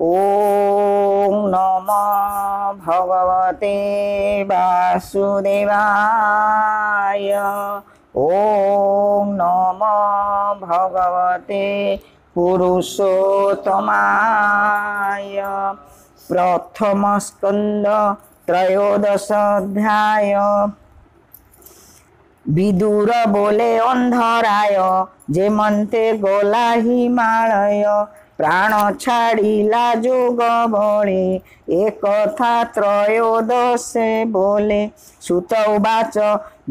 ॐ नमो भगवते वासुदेवाय ॐ नमो भगवते पुरुषोत्तमाय प्रथमस्कन्द त्रयोदशाध्याय विदुर बोले अन्धराय जे मन्ते गोला हिमालय প্রাণ ছাড়িলা যোগ বলে এ কথা ত্রয়োদশে বলে সুত বাচ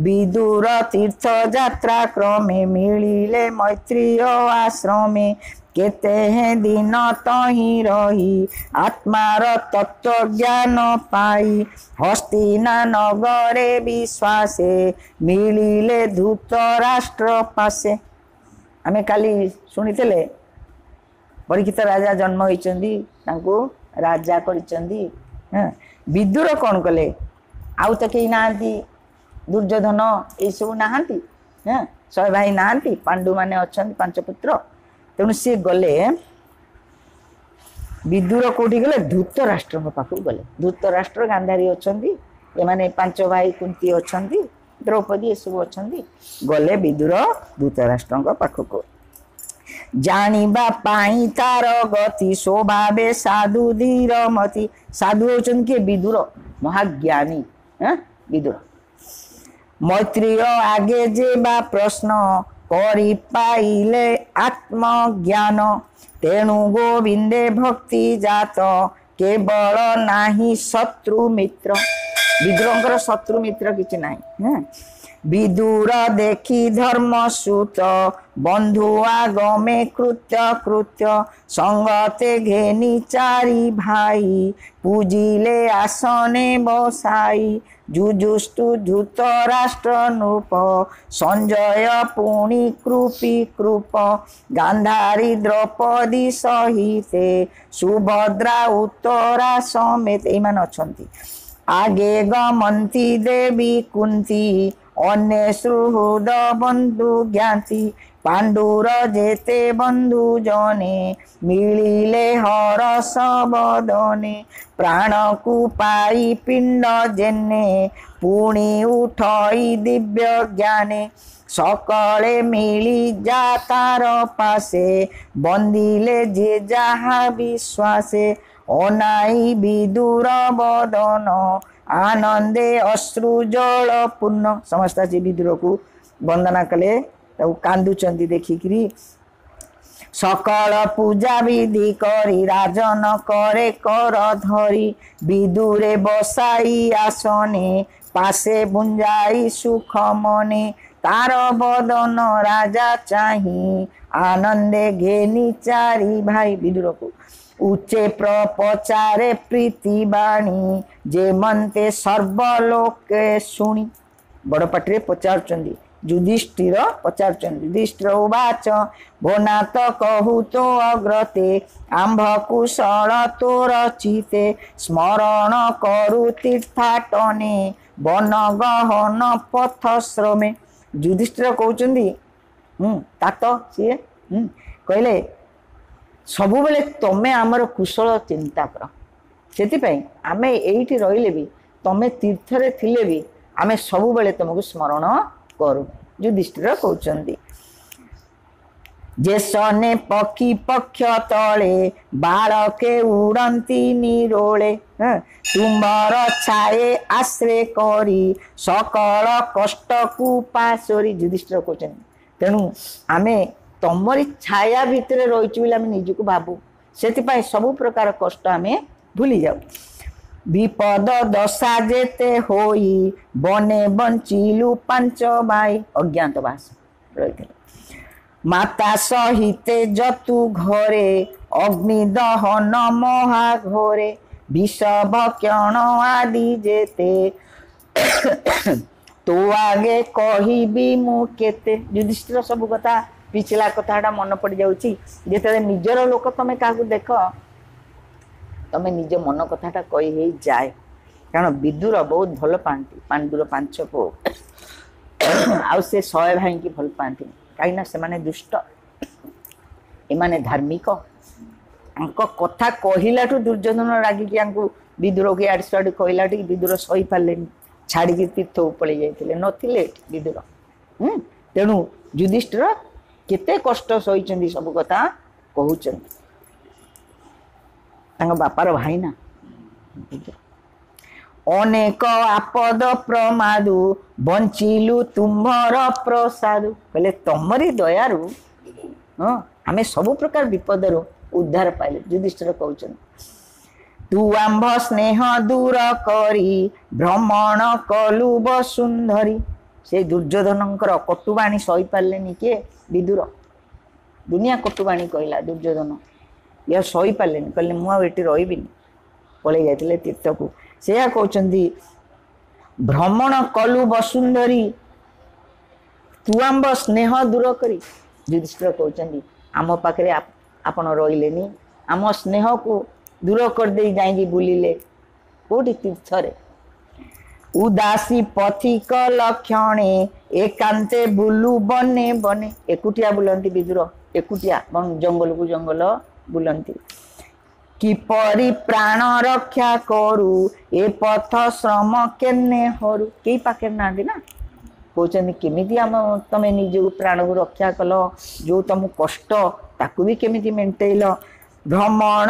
বিদুর তীর্থ যাত্রা ক্রমে মিলিলে মৈত্রীয় আশ্রমে কেতে হে দিন তহি রহি আত্মার তত্ত্ব জ্ঞান পাই হস্তিনা নগরে বিশ্বাসে মিলিলে ধূত রাষ্ট্র পাশে আমি কালি শুনিলে परीक्षित राजा जन्म होती राजा कर विदुर कौन कले आऊ तो कहीं ना दुर्योधन ये सब नहांती शय भाई नहांती पांडु मान अच्छा पांच पुत्र तेणु सी गले विदुर कौटी गले धूतराष्ट्र पाख गले धूतराष्ट्र गांधारी अच्छा ये मैंने पांच भाई कुंती अच्छा द्रौपदी ये सब अच्छा गले विदुर धूत राष्ट्र पाखक ଜାଣିବା ପାଇଁ ତାର ଗତି ସ୍ୱଭାବେ ସାଧୁ ଧୀର ମତି ସାଧୁ ହେଉଛନ୍ତି କିଏ ବିଦୁର ମହାଜ୍ଞାନୀ ବିଦୁର ମୈତ୍ରୀୟ ଆଗେ ବା ପ୍ରଶ୍ନ କରି ପାଇଲେ ଆତ୍ମଜ୍ଞାନ ତେଣୁ ଗୋବିନ୍ଦେ ଭକ୍ତି ଜାତ କେବଳ ନାହିଁ ଶତ୍ରୁ ମିତ୍ର ବିଦୁରଙ୍କର ଶତ୍ରୁ ମିତ୍ର କିଛି ନାହିଁ ବିଦୁର ଦେଖି ଧର୍ମ ସୁତ ବନ୍ଧୁ ଆଗମେ କୃତ୍ୟ କୃତ୍ୟ ସଙ୍ଗତେ ଘେନି ଚାରି ଭାଇ ପୂଜିଲେ ଆସନେ ବସାଇ ଜୁଜୁସ୍ତୁ ଧୂତ ରାଷ୍ଟ୍ର ନୃପ ସଞ୍ଜୟ ପୁଣି କୃପି କୃପ ଗାନ୍ଧାରୀ ଦ୍ରୌପଦୀ ସହିତ ସୁଭଦ୍ରା ଉତ୍ତରା ସମେତ ଏଇମାନେ ଅଛନ୍ତି ଆଗେ ଗମନ୍ତି ଦେବୀ କୁନ୍ତୀ অন্যে সুহৃদ বন্ধু জ্ঞাতি পাণ্ডুর যেতে বন্ধু জনে মিলিলে হরস বদনে প্রাণকু পাই পিণ্ড জেনে পুণি উঠই দিব্য জ্ঞানে সকলে মিলি যা তার পাশে বন্দিলে যে যাহা বিশ্বাসে অনাই বিদুর বদন আনন্দে অশ্রু জল পূর্ণ সমস্ত ଆସି বিদ্রোহ বন্দনা কলে তাকে କାନ୍ଦୁଛନ୍ତି ଦେଖିକିରି সকল পূজা বিধি করি রাজন করে কর ধরি বিদুরে বসাই আসনে পাশে বুঞ্জাই সুখ মনে তার বদন রাজা চাহি আনন্দে ঘেনি চারি ভাই বিদুরকু উচ্চে প্রপচারে প্রীতিবাণী যে মন্তে সর্বলোকে শুনি বড় পাটিরে পচারুচন্তি যুধিষ্ঠির পচারুচন্তি যুধিষ্ঠির উবাচ ভোনাথ কহু তো অগ্রতে আম্ভ কুশল তো রচিতে স্মরণ করু ତୀର୍ଥାଟନେ ବନ ଗହନ ପଥ ଶ୍ରମେ ଯୁଧିଷ୍ଠିର କହୁଛନ୍ତି ହୁଁ ତାତ ସିଏ ହୁଁ କହିଲେ ସବୁବେଳେ ତୁମେ ଆମର କୁଶଳ ଚିନ୍ତା କର ସେଥିପାଇଁ ଆମେ ଏଇଠି ରହିଲେ ବି ତୁମେ ତୀର୍ଥରେ ଥିଲେ ବି ଆମେ ସବୁବେଳେ ତୁମକୁ ସ୍ମରଣ କରୁ ଯୁଧିଷ୍ଠିର କହୁଛନ୍ତି ଯେ ସନେ ପକ୍ଷୀ ପକ୍ଷ ତଳେ ବାଳକେ ଉଡ଼ନ୍ତି ନିରୋଳେ ତୁମର ଛାଏ ଆଶ୍ରେ କରି ସକଳ କଷ୍ଟକୁ ପାଶୋରି ଯୁଧିଷ୍ଠିର କହୁଛନ୍ତି ତେଣୁ ଆମେ ତମରି ଛାୟା ଭିତରେ ରହିଛୁ ବୋଲି ଆମେ ନିଜକୁ ଭାବୁ ସେଥିପାଇଁ ସବୁ ପ୍ରକାର କଷ୍ଟ ଆମେ ଭୁଲି ଯାଉ ବିପଦ ଦଶା ଯେତେ ହୋଇ ବନେ ବଞ୍ଚିଲୁ ପାଞ୍ଚ ଭାଇ ଅଜ୍ଞାତ ବାସ ରହିଥିଲେ ମାତା ସହିତ ଯତୁ ଘରେ ଅଗ୍ନିଦହନ ମହା ଘରେ ବିଷଭକ୍ଷଣ ଆଦି ଯେତେ ତୁ ଆଗେ କହିବି ମୁଁ କେତେ ଯୁଧିଷ୍ଠିର ସବୁ କଥା ପିଛିଲା କଥାଟା ମନେ ପଡ଼ିଯାଉଛି ଯେତେବେଳେ ନିଜର ଲୋକ ତମେ କାହାକୁ ଦେଖ ତମେ ନିଜ ମନ କଥାଟା କହି ହେଇଯାଏ କାରଣ ବିଦୁର ବହୁତ ଭଲ ପାଆନ୍ତି ପାଣ୍ଡୁର ପାଞ୍ଚ ପୁଅ ଆଉ ସେ ଶହେ ଭାଇଙ୍କି ଭଲ ପାଆନ୍ତିନି କାହିଁକିନା ସେମାନେ ଦୁଷ୍ଟ ଏମାନେ ଧାର୍ମିକ ଆଙ୍କ କଥା କହିଲାଠୁ ଦୁର୍ଯ୍ୟୋଧନ ରାଗିକି ଆଙ୍କୁ ବିଦୁରକୁ ଇଆଡ଼େ ସିଆଡ଼େ କହିଲାଠୁ ବିଦୁର ସହିପାରିଲେନି ଛାଡ଼ିକି ତୀର୍ଥକୁ ପଳେଇ ଯାଇଥିଲେ ନଥିଲେ ଏଠି ବିଦୁର ତେଣୁ ଯୁଧିଷ୍ଠିର କେତେ କଷ୍ଟ ସହିଛନ୍ତି ସବୁ କଥା କହୁଛନ୍ତି ତାଙ୍କ ବାପାର ଭାଇନା ଅନେକ ଆପଦ ପ୍ରମାଦୁ ବଞ୍ଚିଲୁ ତୁମର ପ୍ରସାଦୁ ବୋଲେ ତମରି ଦୟାରୁ ହଁ ଆମେ ସବୁ ପ୍ରକାର ବିପଦରୁ ଉଦ୍ଧାର ପାଇଲୁ ଯୁଧିଷ୍ଠର କହୁଛନ୍ତି ତୁ ଆମ୍ଭ ସ୍ନେହ ଦୂର କରି ଭ୍ରମଣ କଲୁ ବସୁନ୍ଧରୀ ସେ ଦୁର୍ଯ୍ୟୋଧନଙ୍କର କଟୁବାଣୀ ସହିପାରିଲେନି କିଏ ବିଦୁର ଦୁନିଆ କଟୁବାଣୀ କହିଲା ଦୁର୍ଯ୍ୟୋଧନ ଏହା ସହିପାରିଲେନି କହିଲେ ମୁଁ ଆଉ ଏଠି ରହିବିନି ପଳେଇ ଯାଇଥିଲେ ତୀର୍ଥକୁ ସେୟା କହୁଛନ୍ତି ଭ୍ରମଣ କଲୁ ବସୁନ୍ଧରୀ ତୁ ଆମ୍ବ ସ୍ନେହ ଦୂର କରି ଯୁଧିଷ୍ଠିର କହୁଛନ୍ତି ଆମ ପାଖରେ ଆପଣ ରହିଲେନି ଆମ ସ୍ନେହକୁ ଦୂର କରିଦେଇ ଯାଇକି ବୁଲିଲେ କେଉଁଠି ତୀର୍ଥରେ ଉଦାସୀ ପଥିକ ଲକ୍ଷଣେ একান্তে বুলু বনে বনে একুটিয়া বুলন্তি বিদুর একুটিয়া জঙ্গলକୁ ଜଙ୍ଗଲ ବୁଲନ୍ତି কিপরি প্রাণ রক্ষা করু এ পথ শ্রম কেনে হরু কেই পাখে না না କହୁଛନ୍ତି କେମିତି ଆମ ତମେ ନିଜକୁ ପ୍ରାଣକୁ ରକ୍ଷା କଲ ଯେଉଁ ତମ କଷ୍ଟ ତାକୁ ବି କେମିତି ମେଣ୍ଟେଇଲ ଭ୍ରମଣ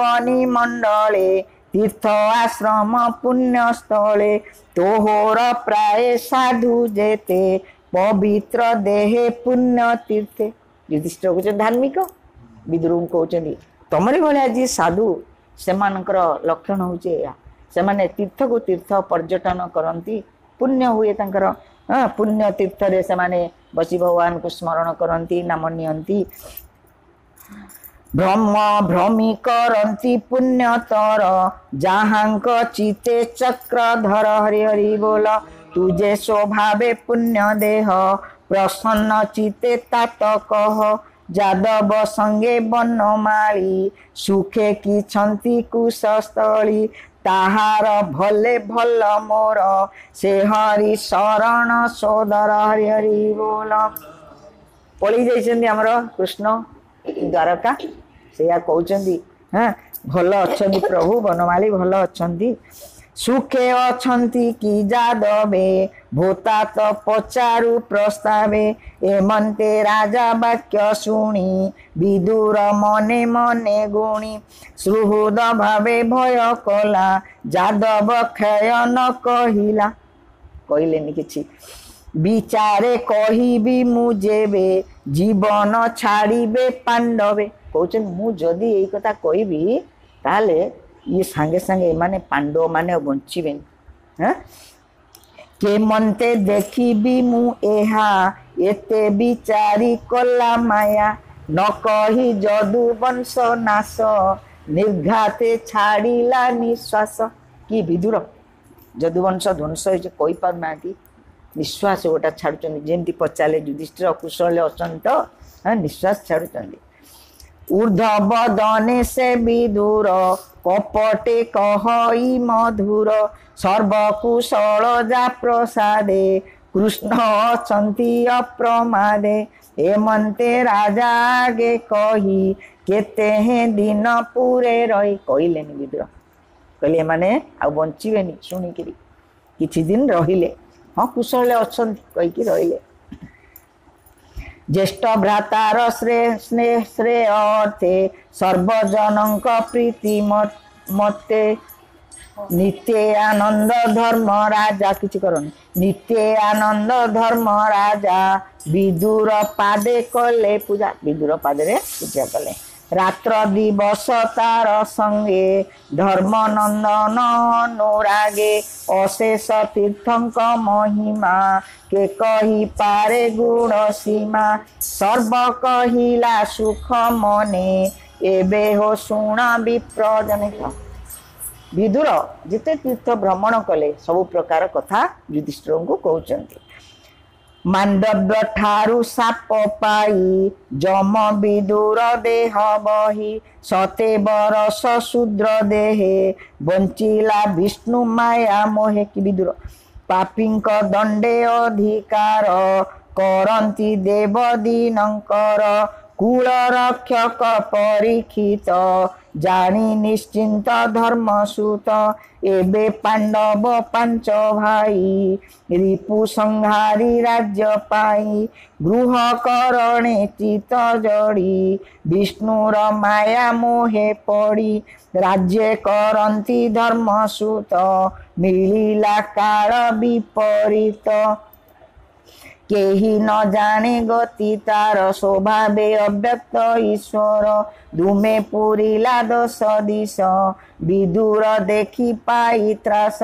ବନି ମଣ୍ଡଳେ તીર્થ આશ્રમ પુણ્ય સ્થળે તો હોર પ્રાય સાધુ જે તે ପବିତ୍ର ଦେହେ ପୁଣ୍ୟ ତୀର୍ଥେ ଯୁଧିଷ୍ଠ ହେଉଛନ୍ତି ଧାର୍ମିକ ବିଦ୍ରୋହ କହୁଛନ୍ତି ତମରି ଭଳିଆ ଯିଏ ସାଧୁ ସେମାନଙ୍କର ଲକ୍ଷଣ ହେଉଛି ଏହା ସେମାନେ ତୀର୍ଥକୁ ତୀର୍ଥ ପର୍ଯ୍ୟଟନ କରନ୍ତି ପୁଣ୍ୟ ହୁଏ ତାଙ୍କର ପୁଣ୍ୟ ତୀର୍ଥରେ ସେମାନେ ବସି ଭଗବାନଙ୍କୁ ସ୍ମରଣ କରନ୍ତି ନାମ ନିଅନ୍ତି ब्रह्मा भृमी करंती पुण्यतर जाहांक चिते चक्र धर हरि हरि बोला तुझे सोभाबे पुण्य देह प्रसन्न चिते तात कह जादव संगे बन्नमाली सुखे की छंती कुसस्तळी तहार भले भल मोर से हरि शरण सोदर हरि हरि बोला पलि जय जंदी हमरो कृष्ण দ্বারকা সেয়া କହୁଛନ୍ତି হ্যাঁ ভাল ଅଛନ୍ତି প্রভু বনমালী ভাল ଅଛନ୍ତି সুখে অছন্তি কি যাদবে ভোতা তো পচারু প্রস্তাবে এমন্তে রাজা বাক্য শুনি বিদুর মনে মনে গুণি সুহৃদ ভাবে ভয় কলা যাদব ক্ষয়ন কহিলা কহিলেনি কিছু বিচারে কহিবি মুজেবে জীবন ছাড়িবে পাণ্ডবে କହୁଛନ୍ତି ମୁଁ ଯଦି ଏଇ କଥା କହିବି ତାହେଲେ ଇଏ ସାଙ୍ଗେ ସାଙ୍ଗେ ଏମାନେ ପାଣ୍ଡବମାନେ ବଞ୍ଚିବେନି ହଁ କେମନ୍ତେ ଦେଖିବି ମୁଁ ଏହା ଏତେ ବିଚାରି କଲା ମାୟା ନ କହି ଯଦୁ ବଂଶ ନାଶ ନିର୍ଘାତେ ଛାଡ଼ିଲା ନିଶ୍ୱାସ କି ବିଦୁର ଯଦୁବଂଶ ଧ୍ୱଂସ ହେଇଛି କହିପାରୁନାହାନ୍ତି निश्वास गोटा छाड़ जमी पचारे युधिष्ठिर अकुशल अच्छा निश्वास छाड़ ऊर्धव से विधुर कपटे कह मधुर सर्वकुशल जा प्रसादे कृष्ण अच्छा अप्रमादे हेमंते राजा आगे कही के दिन पूरे रही कहले विदुर कहले मैंने आ बचे रही ହଁ କୁଶଳରେ ଅଛନ୍ତି କହିକି ରହିଲେ ଜ୍ୟେଷ୍ଠ ଭ୍ରାତାର ଶ୍ରେୟ ଅର୍ଥେ ସର୍ବଜନଙ୍କ ପ୍ରୀତି ମତେ ନିତ୍ୟ ଆନନ୍ଦ ଧର୍ମ ରାଜା କିଛି କରନି ନିତ୍ୟ ଆନନ୍ଦ ଧର୍ମ ରାଜା ବିଦୁର ପାଦେ କଲେ ପୂଜା ବିଦୁର ପାଦରେ ପୂଜା କଲେ ରାତ୍ର ଦିବସ ତାର ସଙ୍ଗେ ଧର୍ମନନ୍ଦନ ଅନୁରାଗେ ଅଶେଷ ତୀର୍ଥଙ୍କ ମହିମା କେ କହିପାରେ ଗୁଣ ସୀମା ସର୍ବ କହିଲା ସୁଖ ମନେ ଏବେ ହୋ ଶୁଣ ବିପ୍ରଜନିତ ବିଦୁର ଯେତେ ତୀର୍ଥ ଭ୍ରମଣ କଲେ ସବୁ ପ୍ରକାର କଥା ଯୁଧିଷ୍ଠିରଙ୍କୁ କହୁଛନ୍ତି ମାଣ୍ଡବ୍ୟ ଠାରୁ ସାପ ପାଇ ଯମ ବିଦୂର ଦେହ ବହି ସତେ ବରସ ଶୂଦ୍ର ଦେହେ ବଞ୍ଚିଲା ବିଷ୍ଣୁ ମାୟା ମୋହେ କି ବିଦୂର ପାପୀଙ୍କ ଦଣ୍ଡେ ଅଧିକାର କରନ୍ତି ଦେବ ଦିନଙ୍କର কুলরক্ষক পরীক্ষিত জানি নিশ্চিন্ত ধর্মসূত এবে পাণ্ডব পাঞ্চ ভাই রিপু সংহারী রাজ্য পাই গৃহ করণে চিত জড়ি বিষ্ণুর মায়া মোহে পড়ি রাজ্যে করন্তি ধর্মসূত মিলিলা কাল বিপরীত কেহি ন জানে গতি তার স্বভাবে অব্যক্ত ঈশ্বর ধুমে পুরিলা দোষ দিশ বিদূর দেখি পাই ত্রাস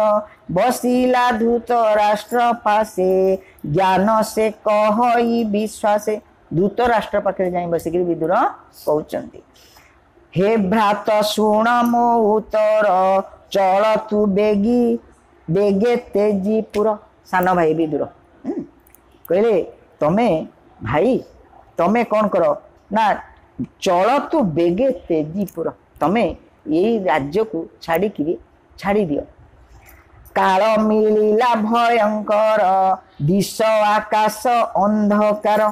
বসিলা ধূত রাষ্ট্র পাশে জ্ঞান সে কহই বিশ্বাসে ধূত রাষ্ট্র পাখে যাই বসিকি বিদূর কৌচন্তি হে ভ্রাত শুণ মো উତ୍ତর চল তু বেগি বেগে তেজি পুর সান ভাই বিদূর କହିଲେ ତମେ ଭାଇ ତମେ କ'ଣ କର ନା ଚଳ ତୁ ବେଗେ ତେଜିପୁର ତମେ ଏଇ ରାଜ୍ୟକୁ ଛାଡ଼ିକିରି ଛାଡ଼ି ଦିଅ କାଳ ମିଳିଲା ଭୟଙ୍କର ଦିଶ ଆକାଶ ଅନ୍ଧକାର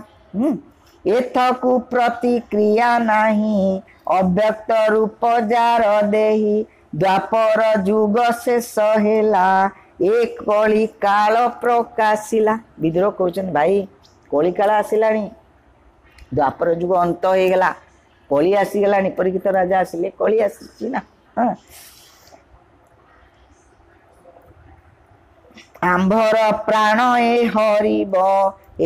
ଏଥକୁ ପ୍ରତିକ୍ରିୟା ନାହିଁ ଅବ୍ୟକ୍ତ ରୂପ ଯାର ଦେହି ଦ୍ୱାପର ଯୁଗ ଶେଷ ହେଲା ଏ କାଳ ପ୍ରକାଶିଲା ବିଦ୍ରୋହ କହୁଛନ୍ତି ଭାଇ କଳିକାଳ ଆସିଲାଣି ଦ୍ୱାପର ଯୁଗ ଅନ୍ତ ହେଇଗଲା କଳି ଆସିଗଲାଣି ପରିଚିତ ରାଜା ଆସିଲେ କଳି ଆସିଛି ନା ହଁ ଆମ୍ଭର ପ୍ରାଣ ଏ ହରିବ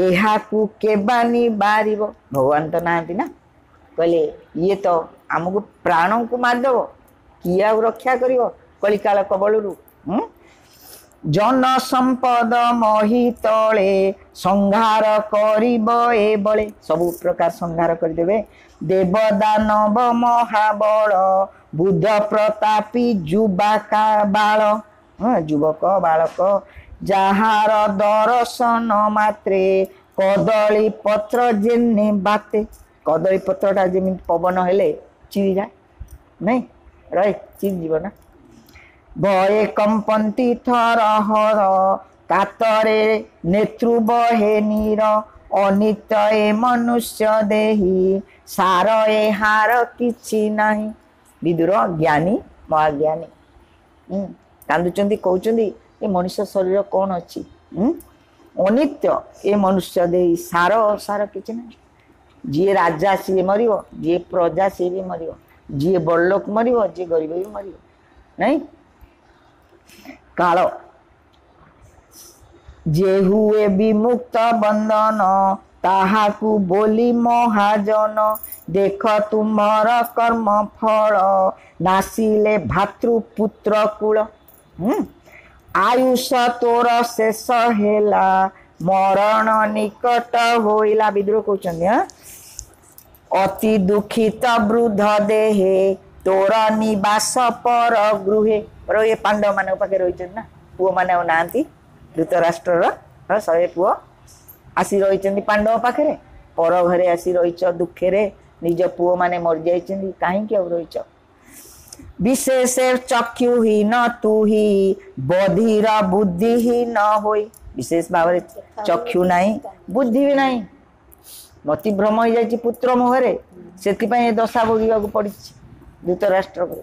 ଏହାକୁ କେବାନି ନିବାରିବ ଭଗବାନ ତ ନାହାନ୍ତି ନା କହିଲେ ଇଏ ତ ଆମକୁ ପ୍ରାଣଙ୍କୁ ମାରିଦେବ କିଏ ଆଉ ରକ୍ଷା କରିବ କଳିକାଳ କବଳରୁ ହୁଁ ଜନସମ୍ପଦ ମହି ତଳେ ସଂହାର କରିବ ଏଭଳି ସବୁ ପ୍ରକାର ସଂହାର କରିଦେବେ ଦେବଦାନବ ମହାବଳ ବୁଦ୍ଧ ପ୍ରତାପୀ ଯୁବାକା ବାଳ ହଁ ଯୁବକ ବାଳକ ଯାହାର ଦର୍ଶନ ମାତ୍ରେ କଦଳୀ ପତ୍ର ଯେନେ ବାତେ କଦଳୀ ପତ୍ରଟା ଯେମିତି ପବନ ହେଲେ ଚିରିଯାଏ ନାଇଁ ରହି ଚିରିଯିବ ନା বয়ে কম্পন্তি থর হর কাতরে নেত্রু বহে নির অনিত এ মনুষ্য দেহি সার এ হার କିଛି ନାହିଁ ବିଦୁର ଜ୍ଞାନୀ ମହାଜ୍ଞାନୀ କାନ୍ଦୁଛନ୍ତି କହୁଛନ୍ତି ଏ ମଣିଷ ଶରୀର କ'ଣ ଅଛି ଅନିତ୍ୟ ଏ ମନୁଷ୍ୟ ଦେଇ ସାର ଅସାର କିଛି ନାହିଁ ଯିଏ ରାଜା ସିଏ ମରିବ ଯିଏ ପ୍ରଜା ସିଏ ବି ମରିବ ଯିଏ ବଡ଼ ଲୋକ ମରିବ ଯିଏ ଗରିବ ବି ମରିବ ନାଇଁ કાળો যে হুয়ে বিমুক্ত বন্দন তাহাকু বলি মহাজন দেখ তুমর কর্ম ফল নাসিলে ভাতৃপুত্র কূল আয়ুষ তোর শেষ হেলা মরণ নিকট হইলা বিদ্রোহ করছেন অতি দুঃখিত বৃদ্ধ দেহে তোর নিবাস পর গৃহে पर ये पांडव मान पाखे रही पुओ मैंने ना धृतराष्ट्र शहे पुओ आसी रही पांडव पाखे पर घरे आसी रही दुखे निज पु मैंने मरी जा कहीं रही विशेष चक्षुहीन तु ही बधिर बुद्धिहीन हो विशेष भाव चक्षु ना बुद्धि भी ना मत भ्रम हो जा पुत्र मुहरे से दशा भोगवाक पड़ी दूतराष्ट्र को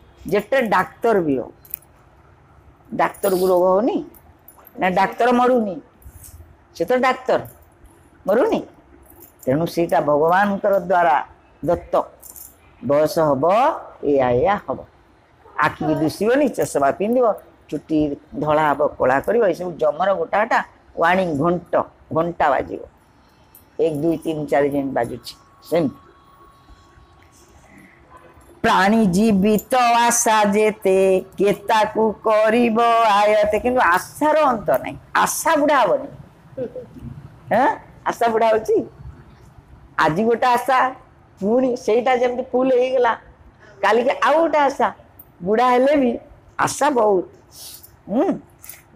जेटे डाक्टर भी हो डाक्टर को रोग होनी ना डाक्तर मरुनी से तो डाक्तर मरुनी तेणु सीटा भगवान द्वारा दत्त ବୟସ ହେବ ଏଇଆ ଏଇଆ ହେବ ଆଖିକି ଦୁଷିବନି ଚଷମା ପିନ୍ଧିବ ଚୁଟି ଧଳା ହେବ କଳା କରିବ ଏସବୁ ଜମର ଗୋଟାଟା ୱାର୍ଣ୍ଣିଂ ଘଣ୍ଟ ଘଣ୍ଟା ବାଜିବ ଏକ ଦୁଇ ତିନି ଚାରି ଯେମିତି ବାଜୁଛି ସେମିତି প্রাণী জীবিত আশা যেতে কে তাকু করিব আয়তে কিন্তু আশার অন্ত নাই আশা বুଢা হବନି হ্যাঁ আশা বুଢା ହଉଛି ଆଜି ଗୋଟେ ଆଶା ପୁଣି ସେଇଟା ଯେମିତି ଫୁଲ ହେଇଗଲା କାଲିକି ଆଉ ଗୋଟେ ଆଶା ବୁଢା ହେଲେ ବି ଆଶା ବହୁତ ହୁଁ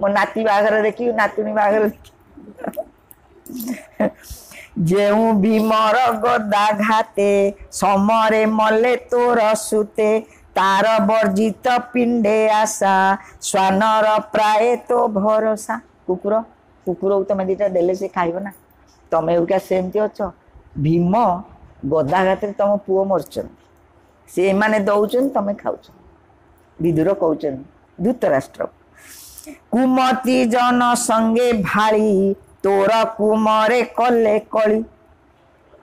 ମୋ ନାତି ବାହାଘର ଦେଖିବି ନାତୁଣୀ ବାହାଘର ଦେଖିବି ଯେଉଁ ଭୀମର ଗଦା ଘାତେ ସମରେ ମଲେ ତୋର ସୁତେ ତାର ବର୍ଜିତ ପିଣ୍ଡେ ଆଶା ଶ୍ୱାନର ପ୍ରାୟ ତୋ ଭରସା କୁକୁର କୁକୁରକୁ ତମେ ଦୁଇଟା ଦେଲେ ସେ ଖାଇବ ନା ତମେ ଏଗୁଡ଼ା ସେମିତି ଅଛ ଭୀମ ଗଦା ଘାତରେ ତମ ପୁଅ ମରୁଛନ୍ତି ସେମାନେ ଦେଉଛନ୍ତି ତମେ ଖାଉଛ ବିଦୁର କହୁଛନ୍ତି ଧୃତରାଷ୍ଟ୍ର କୁମତି ଜନ ସଙ୍ଗେ ଭାଳି ତୋର କୁମରେ କଲେ କଳି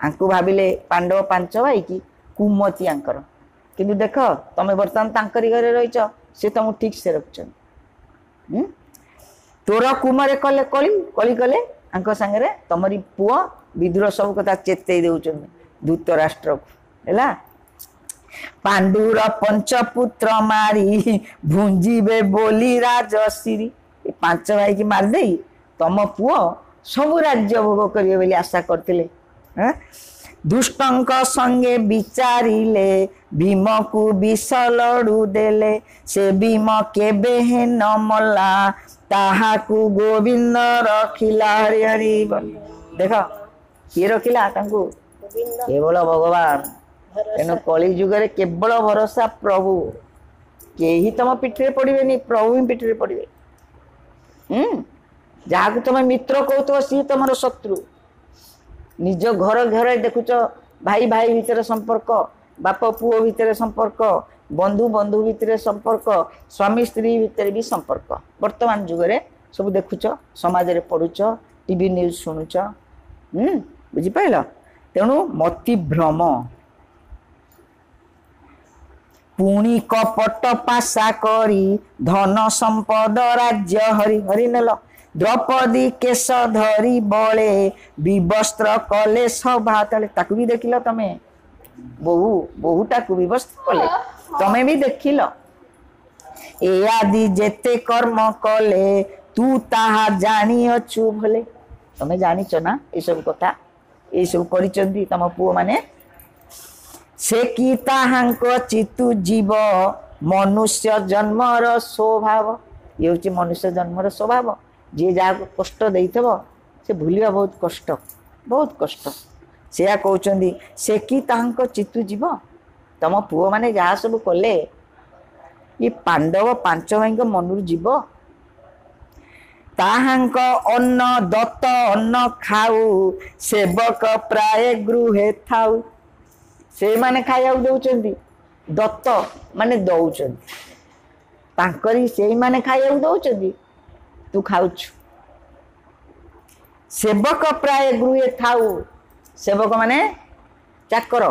ଆଙ୍କୁ ଭାବିଲେ ପାଣ୍ଡବ ପାଞ୍ଚ ଭାଇ କି କୁମତି ଆଙ୍କର କିନ୍ତୁ ଦେଖ ତମେ ବର୍ତ୍ତମାନ ତାଙ୍କରି ଘରେ ରହିଛ ସେ ତମକୁ ଠିକ୍ ସେ ରଖୁଛନ୍ତି ତୋର କୁମରେ କଲେ କଳି କଳି କଲେ ଆଙ୍କ ସାଙ୍ଗରେ ତମରି ପୁଅ ବିଦୁର ସବୁ କଥା ଚେତେଇ ଦେଉଛନ୍ତି ଧୂତରାଷ୍ଟ୍ରକୁ ହେଲା ପାଣ୍ଡୁର ପଞ୍ଚପୁତ୍ର ମାରି ଭୁଞ୍ଜିବେ ବୋଲି ରାଜଶ୍ରୀ ପାଞ୍ଚ ଭାଇକି ମାରିଦେଇ ତମ ପୁଅ ସବୁ ରାଜ୍ୟ ଭୋଗ କରିବେ ବୋଲି ଆଶା କରିଥିଲେ ଦୁଷ୍ଟଙ୍କ ସଙ୍ଗେ ବିଚାରିଲେ ଭୀମକୁ ବିଷ ଲଡ଼ୁ ଦେଲେ ସେ ଭୀମ କେବେ ହେ ନ ମଲା ତାହାକୁ ଗୋବିନ୍ଦ ରଖିଲା ହରିହରି ବୋଲି ଦେଖ କିଏ ରଖିଲା ତାଙ୍କୁ କେବଳ ଭଗବାନ ତେଣୁ କଳି ଯୁଗରେ କେବଳ ଭରସା ପ୍ରଭୁ କେହି ତମ ପିଠିରେ ପଡ଼ିବେନି ପ୍ରଭୁ ହିଁ ପିଠିରେ ପଡ଼ିବେ ହୁଁ ଯାହାକୁ ତମେ ମିତ୍ର କହୁଥିବ ସିଏ ତମର ଶତ୍ରୁ ନିଜ ଘର ଘରେ ଦେଖୁଛ ଭାଇ ଭାଇ ଭିତରେ ସମ୍ପର୍କ ବାପ ପୁଅ ଭିତରେ ସମ୍ପର୍କ ବନ୍ଧୁ ବନ୍ଧୁ ଭିତରେ ସମ୍ପର୍କ ସ୍ୱାମୀ ସ୍ତ୍ରୀ ଭିତରେ ବି ସମ୍ପର୍କ ବର୍ତ୍ତମାନ ଯୁଗରେ ସବୁ ଦେଖୁଛ ସମାଜରେ ପଢ଼ୁଛ ଟି ଭି ନ୍ୟୁଜ୍ ଶୁଣୁଛ ବୁଝିପାରିଲ ତେଣୁ ମତି ଭ୍ରମ ପୁଣି କପଟ ପାଶା କରି ଧନ ସମ୍ପଦ ରାଜ୍ୟ ହରି ହରି ନେଲ দ্রৌপদী কেশ ধরি বলে বিবস্ত্র কলে সভা তাহলে তাকে বি দেখিল তুমি বহু বহুটাকে বিবস্ত্র কলে তুমি বি দেখিল এ আদি যেতে কর্ম কলে তু তাহা জানিଅଛୁ বলে তুমি জানিছ না এসব কথা এইসব করছেন তোমার পুয় মানে সে কি তাহাঙ্ক চিতু জীব মনুষ্য জন্মর স্বভাব ইয়ে হচ্ছে মনুষ্য জন্মর স্বভাব ଯିଏ ଯାହାକୁ କଷ୍ଟ ଦେଇଥିବ ସେ ଭୁଲିବା ବହୁତ କଷ୍ଟ ବହୁତ କଷ୍ଟ ସେୟା କହୁଛନ୍ତି ସେ କି ତାହାଙ୍କ ଚିତୁ ଯିବ ତମ ପୁଅମାନେ ଯାହା ସବୁ କଲେ ଏ ପାଣ୍ଡବ ପାଞ୍ଚ ଭାଇଙ୍କ ମନରୁ ଯିବ ତାହାଙ୍କ ଅନ୍ନ ଦତ୍ତ ଅନ୍ନ ଖାଉ ସେବକ ପ୍ରାୟ ଗୃହେ ଥାଉ ସେମାନେ ଖାଇବାକୁ ଦେଉଛନ୍ତି ଦତ୍ତ ମାନେ ଦେଉଛନ୍ତି ତାଙ୍କରି ସେଇମାନେ ଖାଇବାକୁ ଦେଉଛନ୍ତି તું ખાઉં છું સેવક પ્રાય ગૃહે થાવું સેવક ମାନେ ଚାକର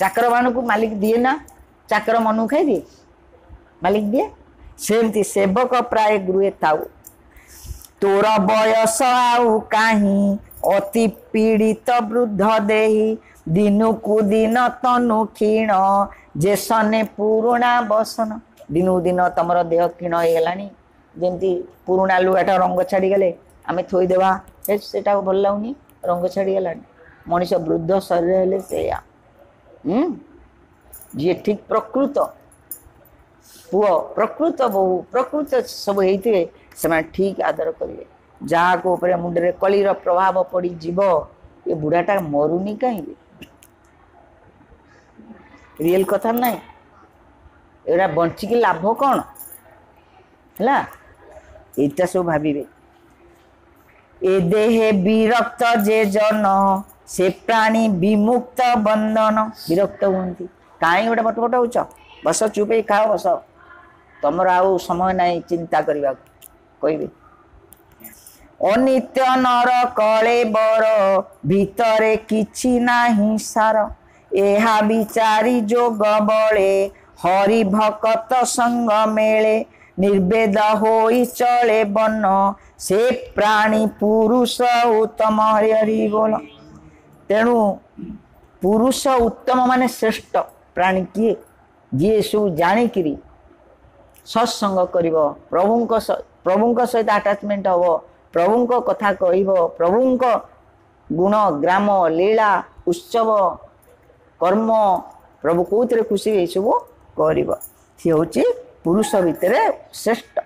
ଚାକରମାନଙ୍କୁ ମାଲିକ ଦିଏ ନା ଚାକର ମନକୁ ଖାଇଦିଏ ମାଲିକ ଦିଏ ସେମିତି ସେବକ ପ୍ରାୟ ଗୃହେ ଥାଉ ତୋର ବୟସ ଆଉ କାହିଁ ଅତି ପୀଡ଼ିତ ବୃଦ୍ଧ ଦେହି ଦିନକୁ ଦିନ ତନୁ କ୍ଷୀଣ ଯେ ସନେ ପୁରୁଣା ବସନ ଦିନକୁ ଦିନ ତମର ଦେହ କ୍ଷୀଣ ହେଇଗଲାଣି जमी पुणा लुगाटा रंग छाड़गले आम थोदे से भल लगे रंग छाड़गलानी मनीष वृद्ध शरीर हेले से जी ठीक प्रकृत पुह प्रकृत बहु प्रकृत सब ये से ठीक आदर करेंगे जहाँ को मुंडे कलीर प्रभाव पड़ जीव ये बुढ़ाटा मरुनी कहीं रियल कथा ना यहाँ बंचिक लाभ कौन है এটা সব ভাবিবে এ দেহে বিরক্ত যে জন সে প্রাণী বিমুক্ত বন্ধন বিরক্ত হুঁতি কাই গোটে পটপট হচ্ছ বস চুপ হয়ে খাও বস ତମର ଆଉ ସମୟ ନାହିଁ ଚିନ୍ତା କରିବାକୁ କହିବି ଅନିତ୍ୟ ନର କଳେ ବର ଭିତରେ କିଛି ନାହିଁ ସାର ଏହା ବିଚାରି ଯୋଗ ବଳେ ହରି ଭକତ ସଙ୍ଗ ମେଳେ चले से प्राणी पुरुष उत्तम हरि बोल तेणु पुरुष उत्तम श्रेष्ठ प्राणी कि जिसु जाने सत्सङ्ग कि प्रभु प्रभु सहित आटाचमेन्ट हे प्रभु कथा क प्रभु गुण ग्राम लीला उत्सव कर्म प्रभु कुसी सब सि पुरुष भितरे श्रेष्ठ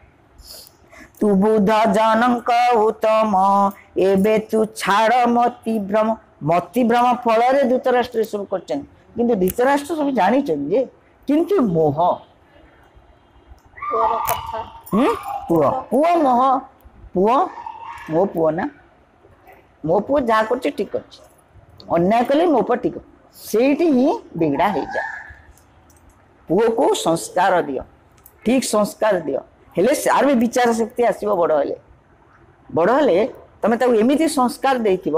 तु बुध जनक उत्तम एबे तु छाड़ मति भ्रम मति भ्रम फल रे सब करचें किंतु सब जानिचें मोह पुआ मोह पुआ मो पुआ ना मो पु जा कर ठीक करचे अन्याय कले मो पु ठीक से ही बिगड़ा है जा पुआ को संस्कार दिया ଠିକ୍ ସଂସ୍କାର ଦିଅ ହେଲେ ତାର ବି ବିଚାର ଶକ୍ତି ଆସିବ ବଡ଼ ହେଲେ ବଡ଼ ହେଲେ ତମେ ତାକୁ ଏମିତି ସଂସ୍କାର ଦେଇଥିବ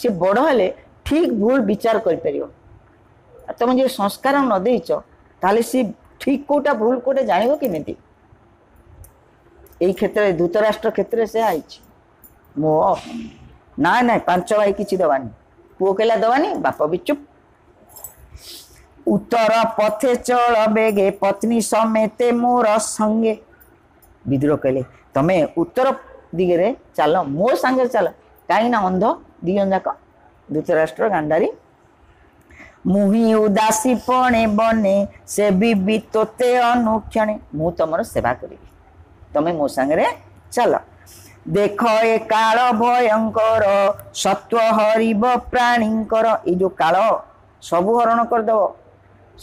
ସେ ବଡ଼ ହେଲେ ଠିକ୍ ଭୁଲ ବିଚାର କରିପାରିବ ଆଉ ତମେ ଯଦି ସଂସ୍କାର ନ ଦେଇଛ ତାହେଲେ ସେ ଠିକ୍ କେଉଁଟା ଭୁଲ କେଉଁଟା ଜାଣିବ କେମିତି ଏଇ କ୍ଷେତ୍ରରେ ଧୂତରାଷ୍ଟ୍ର କ୍ଷେତ୍ରରେ ସେ ହେଇଛି ମୋ ନାଇଁ ନାଇଁ ପାଞ୍ଚ ଭାଇ କିଛି ଦେବାନି ପୁଅ କହିଲା ଦେବାନି ବାପ ବି ଚୁପ୍ উত্তর পথে চল বেগে পত্নী সমেতে মোর সঙ্গে বিদ্রোহ কলে তুমি উত্তর দিগরে চাল মো সাঙ্গে চাল কিনা অন্ধ দিজন যাক ধৃতরাষ্ট্র গান্ধারী মুহি উদাসী পণে বনে সে বি তোতে অনুক্ষণে মু তোমার সেবা করিবি তুমি মো সাঙ্গে চাল দেখ এ কাল ভয়ঙ্কর সত্ত্ব হরিব প্রাণীঙ্কর এই যে কাল সবু হরণ করে দেব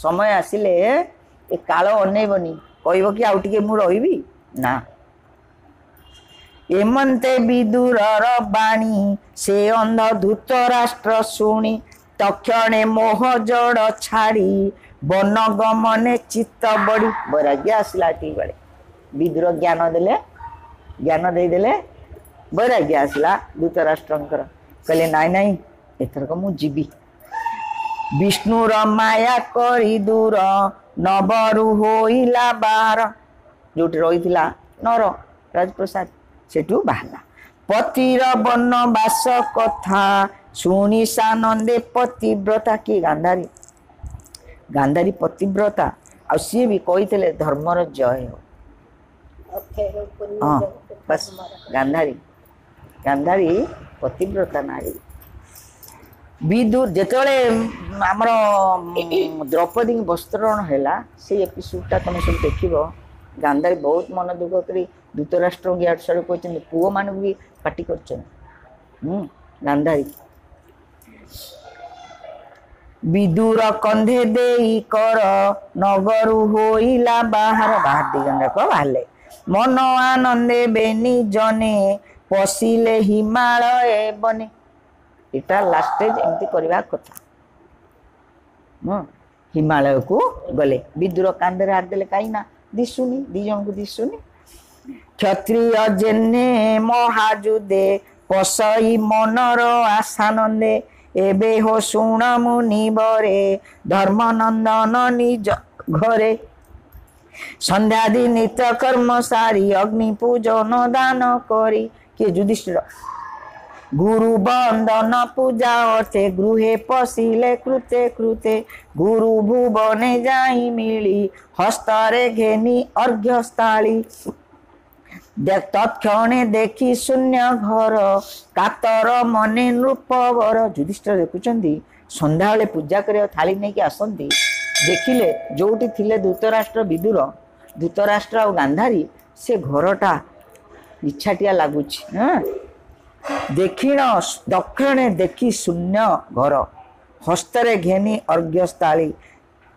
ସମୟ ଆସିଲେ ଏ କାଳ ଅନେଇବନି କହିବ କି ଆଉ ଟିକେ ମୁଁ ରହିବି ନା ଏମନ୍ତେ ବିଦୁରର ବାଣୀ ସେ ଅନ୍ଧ ଧୂତରାଷ୍ଟ୍ର ଶୁଣି ତକ୍ଷଣେ ମୋହ ଜଡ଼ ଛାଡ଼ି ବନଗମନେ ଚିତ୍ତ ବଢ଼ି ବୈରାଗ୍ୟ ଆସିଲା ଏତିକି ବେଳେ ବିଦୁର ଜ୍ଞାନ ଦେଲେ ଜ୍ଞାନ ଦେଇଦେଲେ ବୈରାଗ୍ୟ ଆସିଲା ଧୂତରାଷ୍ଟ୍ରଙ୍କର କହିଲେ ନାଇଁ ନାଇଁ ଏଥରକ ମୁଁ ଯିବି বিষ্ণুর মায়া করি দূর ନବରୁ ହୋଇଲା ବାର ଯେଉଁଠି ରହିଥିଲା ନର ରାଜପ୍ରସାଦ ସେଠୁ ବାହାରିଲା ପତିର ବନବାସ କଥା ଶୁଣି ସାନନ୍ଦେ ପତିବ୍ରତା କିଏ ଗାନ୍ଧାରୀ ଗାନ୍ଧାରୀ ପତିବ୍ରତା ଆଉ ସିଏ ବି କହିଥିଲେ ଧର୍ମର ଜୟ ହେଉ ହଁ ବାସ୍ ଗାନ୍ଧାରୀ ଗାନ୍ଧାରୀ ପତିବ୍ରତା ନାରୀ ବିଦୁର ଯେତେବେଳେ ଆମର ଦ୍ରୌପଦୀଙ୍କ ବସ୍ତ୍ରରଣ ହେଲା ସେଇ ଏପିସୋଡ଼ଟା ତୁମେ ସବୁ ଦେଖିବ ଗାନ୍ଧାରୀ ବହୁତ ମନ ଦୁଃଖ କରି ଧୃତରାଷ୍ଟ୍ରଙ୍କୁ ଇଆଡ଼ୁ ସିଆଡ଼ୁ କହିଛନ୍ତି ପୁଅମାନଙ୍କୁ ବି ପାଟି କରିଛନ୍ତି ହୁଁ ଗାନ୍ଧାରୀ ବିଦୁର କନ୍ଧେ ଦେଇ କର ନଗରୁ ହୋଇଲା ବାହାର ବାହାର ଦି ଜଣକ ବାହାରିଲେ ମନ ଆନନ୍ଦେ ବେନି ଜନେ ପଶିଲେ ହିମାଳୟ ବନେ ଏଇଟା ଲାଷ୍ଟ ଷ୍ଟେଜ୍ ଏମିତି କରିବା କଥା ହଁ ହିମାଳୟକୁ ଗଲେ ବିଦୁର କାନ୍ଧରେ ହାତ ଦେଲେ କାହିଁକି ନା ଦିଶୁନି ଦି ଜଣଙ୍କୁ ଦିଶୁନି କ୍ଷତ୍ରିୟ ଜେନେ ମହାଯୁଦେ ପଶଇ ମନର ଆଶାନନ୍ଦେ ଏବେ ହୋ ଶୁଣ ମୁଁ ନିବରେ ଧର୍ମନନ୍ଦନ ନିଜ ଘରେ ସନ୍ଧ୍ୟାଦି ନିତ୍ୟ କର୍ମ ସାରି ଅଗ୍ନି ପୂଜନ ଦାନ କରି କିଏ ଯୁଧିଷ୍ଠିର গুরু বন্দন পূজা অর্থে গৃহে পশিলে কৃতে কৃতে গুরু ভুবনে যাই মিলি হস্তরে ঘেনি অর্ঘ্যস্থলী তৎক্ষণে দেখি শূন্য ঘর କାତର ମନେ ନୃପବର ଯୁଧିଷ୍ଠିର ଦେଖୁଛନ୍ତି ସନ୍ଧ୍ୟାବେଳେ ପୂଜା କରିବାକୁ ଥାଳି ନେଇକି ଆସନ୍ତି ଦେଖିଲେ ଯେଉଁଠି ଥିଲେ ଧୃତରାଷ୍ଟ୍ର ବିଦୁର ଧୃତରାଷ୍ଟ୍ର ଆଉ ଗାନ୍ଧାରୀ ସେ ଘରଟା ଇଚ୍ଛାଟିଆ ଲାଗୁଛି ହଁ দক্ষিণ দক্ষিণে দেখি শূন্য ঘর হস্তরে ঘেনি অর্ঘ্যস্থালী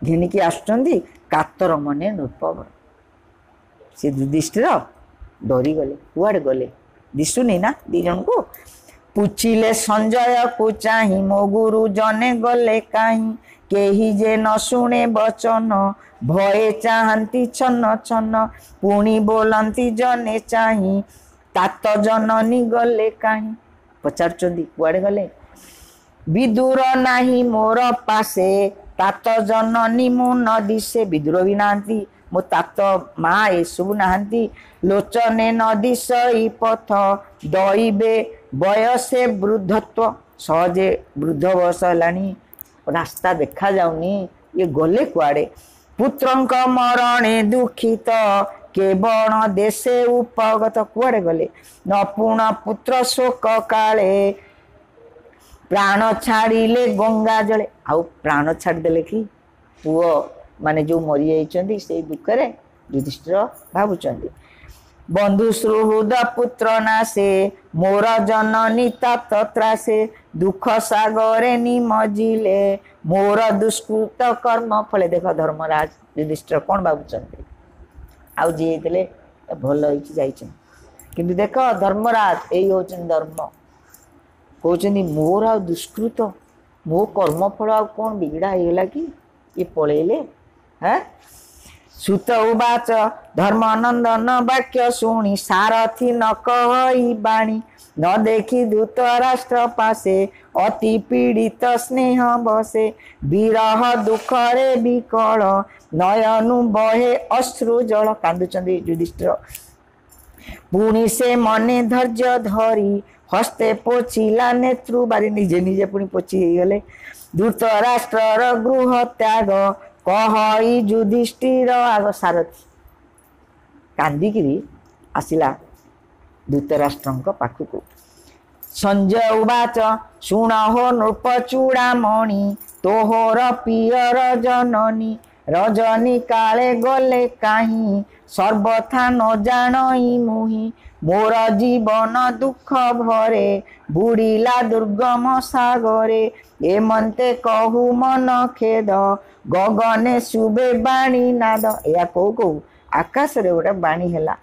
ଘେନିକି ଆସୁଛନ୍ତି କାତର ମନେ ନୃପବର ସେ ଯୁଧିଷ୍ଠିର ଡରିଗଲେ କୁଆଡ଼େ ଗଲେ ଦିଶୁନି ନା ଦି ଜଣଙ୍କୁ ପୁଚିଲେ ସଞ୍ଜୟକୁ ଚାହିଁ ମୋ ଗୁରୁ ଜନେ ଗଲେ କାହିଁ କେହି ଯେ ନ ଶୁଣେ ବଚନ ଭଏ ଚାହାନ୍ତି ଛନ୍ନ ଛନ୍ନ ପୁଣି ବୋଲନ୍ତି ଜନେ ଚାହିଁ ତାତ ଜନନୀ ଗଲେ କାହିଁ ପଚାରୁଛନ୍ତି କୁଆଡ଼େ ଗଲେ ବିଦୁର ନାହିଁ ମୋର ପାଶେ ତାତ ଜନନୀ ମୁଁ ନ ଦିଶେ ବିଦୁର ବି ନାହାନ୍ତି ମୋ ତାତ ମା ଏସବୁ ନାହାନ୍ତି ଲୋଚନେ ନ ଦିଶଇ ପଥ ଦଇବେ ବୟସେ ବୃଦ୍ଧତ୍ୱ ସହଜେ ବୃଦ୍ଧ ବୟସ ହେଲାଣି ରାସ୍ତା ଦେଖାଯାଉନି ଇଏ ଗଲେ କୁଆଡ଼େ ପୁତ୍ରଙ୍କ ମରଣେ ଦୁଃଖିତ केवण देशे उपगत कुआडे गले नपुण पुत्र शोक काले प्राण छाड़िले गंगा जले आउ प्राण छाड़देले कि पुओ माने जो मरी जाइछंती से दुख रे युधिष्ठिर भावुछंती बंधु सुहृद पुत्र नासे मोर जननी तत त्रासे दुख सागरे निमजिले मोर दुष्कृत कर्म फले देख धर्मराज युधिष्ठिर कौन भावुछंती आउ जी हेतले भल होइ जाइछन देख धर्मराज यही होचन धर्म कोचनी मोर आ दुष्कृत मो कर्म फल आ बिगड़ा हेला कि ये पळेले हैं સુત ઉવાચ ધર્માનંદ ન વાક્ય સુણી સારથી ન કહી બાણી ન દેખી દૂત રાષ્ટ્ર પાસે અતિ પીડિત સ્નેહ બસે વિરહ દુઃખ રે વિકળ નયનું બહે અશ્રુ જળ કાંદુચંદ યુધિષ્ઠિર ପୁଣି ସେ ମନେ ଧୈର୍ଯ୍ୟ ଧରି ହସ୍ତେ ପୋଛିଲା ନେତୃ ବାରି ନିଜେ ନିଜେ ପୁଣି ପୋଛି ହେଇଗଲେ ଧୃତରାଷ୍ଟ୍ରର ଗୃହ ତ୍ୟାଗ କହଇ ଯୁଧିଷ୍ଠିର ଆଗ ସାରଥୀ କାନ୍ଦିକିରି ଆସିଲା ଧୃତରାଷ୍ଟ୍ରଙ୍କ ପାଖକୁ ସଞ୍ଜୟ ଉବାଚ ଶୁଣ ହୋ ନୃପ ଚୂଡ଼ାମଣି ତୋହର ପିଅର ଜନନୀ ରଜନୀ କାଳେ ଗଲେ କାହିଁ ସର୍ବଥା ନ ଜାଣଇ ମୁହିଁ ମୋର ଜୀବନ ଦୁଃଖ ଭରେ ବୁଡ଼ିଲା ଦୁର୍ଗମ ସାଗରେ ଏମନ୍ତେ କହୁ ମନ ଖେଦ ଗଗନେ ଶୁଭେ ବାଣୀ ନାଦ ଏହା କୋଉ କୋଉ ଆକାଶରେ ଗୋଟେ ବାଣୀ ହେଲା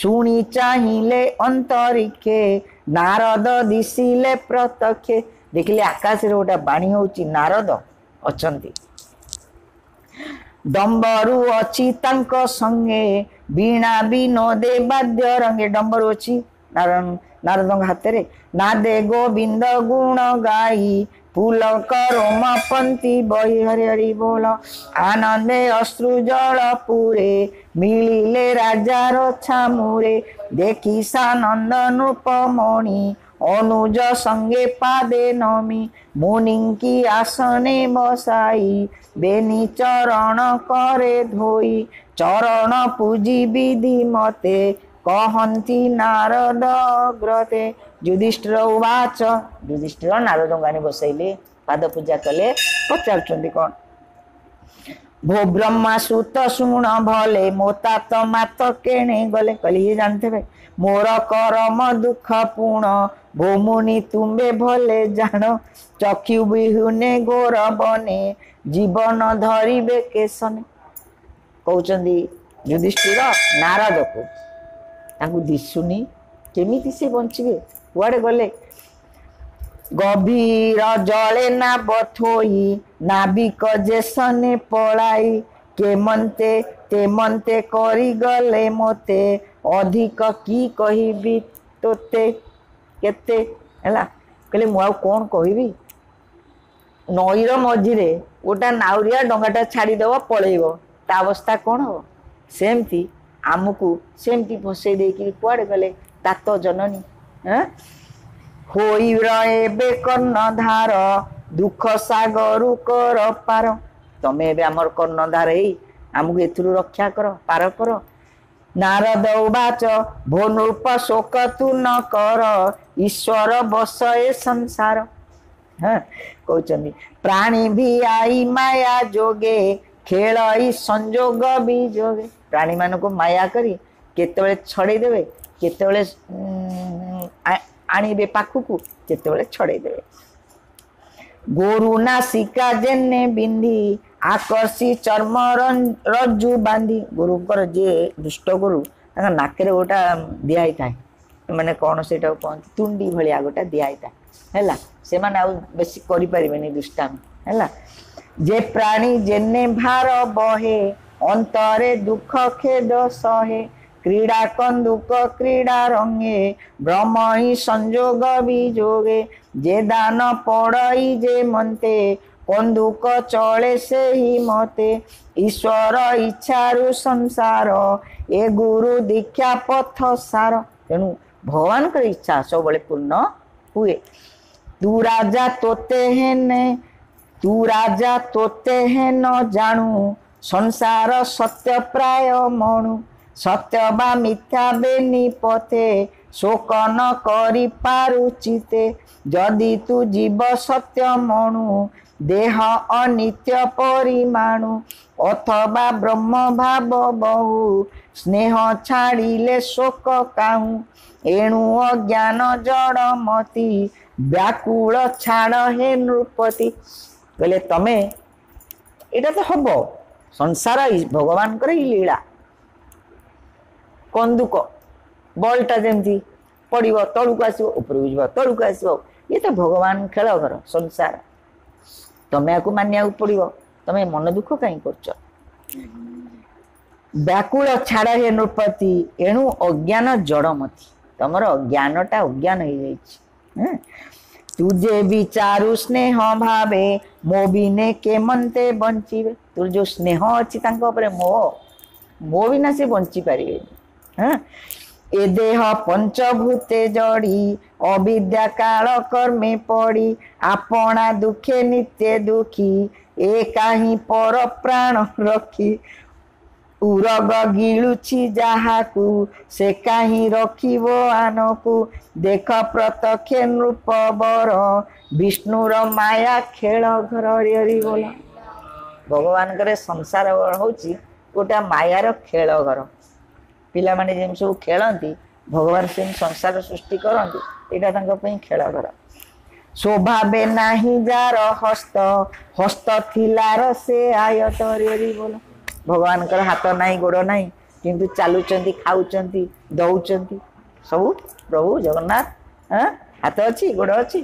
ଶୁଣି ଚାହିଁଲେ ଅନ୍ତରିକ୍ଷେ ନାରଦ ଦିଶିଲେ ପ୍ରତକ୍ଷେ ଦେଖିଲେ ଆକାଶରେ ଗୋଟେ ବାଣୀ ହେଉଛି ନାରଦ ଅଛନ୍ତି ଡମ୍ବରୁ ଅଛି ତାଙ୍କ ସଙ୍ଗେ ବିଣା ବି ନ ଦେ ବାଧ୍ୟ ରଙ୍ଗେ ଡମ୍ବରୁ ଅଛି ନାରଦଙ୍କ ହାତରେ ନା ଦେ ଗୋବିନ୍ଦ ଗୁଣ ଗାଇ પુલવ કરોમાં પંતી ભય હરે હરી બોલ આનંદે અશ્રુ જળ પૂરે મિଳିલે રાજાર છામુરે দেখি সানন্দন উপমণি অনুজ সঙ্গে পাদে নমি মুনিঙ্কি আসনে বসাই বেনি চরণ করে ধোই চরণ পুজি বিধি মতে कहती नारद ग्रते युधिष्ठिर उवाच युधिष्ठिर नारद गाने बसइले पाद पूजा कले पचार कौन भो ब्रह्मा सुत शुण भले मोता तो मात के गले कल ये जानते थे मोर करम दुख पुण भो मुनि तुम्बे भले जानो चक्षु बिहुने गोर बने जीवन धरिबे केशने कहते युधिष्ठिर नारद को ତାଙ୍କୁ ଦିଶୁନି କେମିତି ସେ ବଞ୍ଚିବେ କୁଆଡ଼େ ଗଲେ ଗଭୀର ଜଳେ ନା ବଥୋଇ ନାବିକ ଜେସନେ ପଳାଇ କେମନ୍ତେ ତେମନ୍ତେ କରିଗଲେ ମୋତେ ଅଧିକ କି କହିବି ତୋତେ କେତେ ହେଲା କହିଲେ ମୁଁ ଆଉ କ'ଣ କହିବି ନଈର ମଝିରେ ଗୋଟା ନାଉରିଆ ଡଙ୍ଗାଟା ଛାଡ଼ିଦେବ ପଳେଇବ ତା ଅବସ୍ଥା କ'ଣ ହବ ସେମିତି ଆମକୁ ସେମିତି ଫସେଇ ଦେଇକି କୁଆଡ଼େ ଗଲେ ତାତ ଜନନୀ ହୋଇ ଏବେ କର୍ଣ୍ଣଧାର ଦୁଃଖ ସାଗରୁ କର ପାର ତମେ ଏବେ ଆମର କର୍ଣ୍ଣଧାର ହେଇ ଆମକୁ ଏଥିରୁ ରକ୍ଷା କର ପାର କର ନାରଦ ଉବାଚ ଭୋନୃପ ଶୋକ ତୁ ନ କର ଈଶ୍ୱର ବସ ଏ ସଂସାର ହଁ କହୁଛନ୍ତି ପ୍ରାଣୀ ଭି ଆଇ ମାୟା ଯୋଗେ ଖେଳ ଏଇ ସଂଯୋଗ ବି ଯୋଗେ ପ୍ରାଣୀମାନଙ୍କୁ ମାୟା କରି କେତେବେଳେ ଛଡ଼େଇ ଦେବେ କେତେବେଳେ ଆଣିବେ ପାଖକୁ କେତେବେଳେ ଛଡ଼େଇ ଦେବେ ଗୋରୁ ଶିକା ଜେନେ ବିନ୍ଧି ଆକର୍ଷି ଚର୍ମ ରଜୁ ବାନ୍ଧି ଗୁରୁଙ୍କର ଯିଏ ଦୁଷ୍ଟ ଗୁରୁ ତାଙ୍କ ନାକରେ ଗୋଟା ଦିଆ ହେଇଥାଏ ମାନେ କ'ଣ ସେଇଟାକୁ କୁହନ୍ତି ତୁଣ୍ଡି ଭଳିଆ ଗୋଟା ଦିଆ ହେଇଥାଏ ହେଲା ସେମାନେ ଆଉ ବେଶୀ କରିପାରିବେନି ଦୁଷ୍ଟାମି ହେଲା ଯେ ପ୍ରାଣୀ ଜେନେ ଭାର ବହେ अंतरे दुख खेद सहे क्रीड़ा कंदुक क्रीड़ा रंगे ब्रह्म ही संजोग विजोगे जे दान पड़ई जे मन्ते कंदुक चले से ही मते ईश्वर इच्छा रु संसार ए गुरु दीक्षा पथ सार तेणु भगवान कर इच्छा सब पूर्ण हुए तू राजा तोते हैं ने तू राजा तोते हैं न जानू ସଂସାର ସତ୍ୟ ପ୍ରାୟ ମଣୁ ସତ୍ୟ ବା ମିଥ୍ୟା ବେନି ପଥେ ଶୋକ ନ କରିପାରୁଛି ତେ ଯଦି ତୁ ଜୀବ ସତ୍ୟ ମଣୁ ଦେହ ଅନିତ୍ୟ ପରିମାଣୁ ଅଥବା ବ୍ରହ୍ମ ଭାବ ବହୁ ସ୍ନେହ ଛାଡ଼ିଲେ ଶୋକ କାହୁଁ ଏଣୁ ଅଜ୍ଞାନ ଜଡ଼ମତି ବ୍ୟାକୁଳ ଛାଡ଼ ହେ ନୃପତି କହିଲେ ତମେ ଏଇଟା ତ ହବ ସଂସାର ଭଗବାନଙ୍କର ହି ଲୀଳା କନ୍ଦୁକ ବଲ୍ଟା ଯେମିତି ପଡ଼ିବ ତଳକୁ ଆସିବ ଉପରକୁ ଯିବ ତଳକୁ ଆସିବ ଇଏ ତ ଭଗବାନ ଖେଳ ଘର ସଂସାର ତମେ ଆକୁ ମାନିବାକୁ ପଡ଼ିବ ତମେ ମନ ଦୁଃଖ କାହିଁ କରୁଛ ବ୍ୟାକୁଳ ଛାଡ଼ ହେ ନୃପତି ଏଣୁ ଅଜ୍ଞାନ ତମର ଜ୍ଞାନଟା ଅଜ୍ଞାନ ହେଇଯାଇଛି તુજે વિચારું સ્નેહ ભાવે મોબીને કે મન તે ବଞ୍ଚିବେ ତୋର ଯେଉଁ ସ୍ନେହ ଅଛି ତାଙ୍କ ଉପରେ ମୋ ମୋ ବିନା ସେ ବଞ୍ଚି ପାରିବେନି ହଁ ଏ ଦେହ ପଞ୍ଚଭୂତେ ଜଡ଼ି ଅବିଦ୍ୟା କାଳ କର୍ମେ ପଡ଼ି ଆପଣା ଦୁଃଖେ ନିତ୍ୟ ଦୁଃଖୀ ଏ କାହିଁ ପର ପ୍ରାଣ ରଖି ଉରଗ ଗିଳୁଛି ଯାହାକୁ ସେ କାହିଁ ରଖିବ ଆନକୁ ଦେଖ ପ୍ରତ୍ୟକ୍ଷ ନୃପବର ବିଷ୍ଣୁର ମାୟା ଖେଳ ଘର ବୋଲ ଭଗବାନଙ୍କର ସଂସାର ହେଉଛି ଗୋଟା ମାୟାର ଖେଳ ଘର ପିଲାମାନେ ଯେମିତି ସବୁ ଖେଳନ୍ତି ଭଗବାନ ସେମିତି ସଂସାର ସୃଷ୍ଟି କରନ୍ତି ଏଇଟା ତାଙ୍କ ପାଇଁ ଖେଳ ଘର ଶୋଭାବେ ନାହିଁ ଯାର ହସ୍ତ ହସ୍ତ ଥିଲାର ସେ ଆୟତ ରେରି ବୋଲ ভগবানଙ୍କର ହାତ ନାହିଁ ଗୋଡ଼ ନାହିଁ କିନ୍ତୁ ଚାଲୁଛନ୍ତି ଖାଉଛନ୍ତି ଦେଉଛନ୍ତି ସବୁ ପ୍ରଭୁ ଜଗନ୍ନାଥ ହାତ ଅଛି ଗୋଡ଼ ଅଛି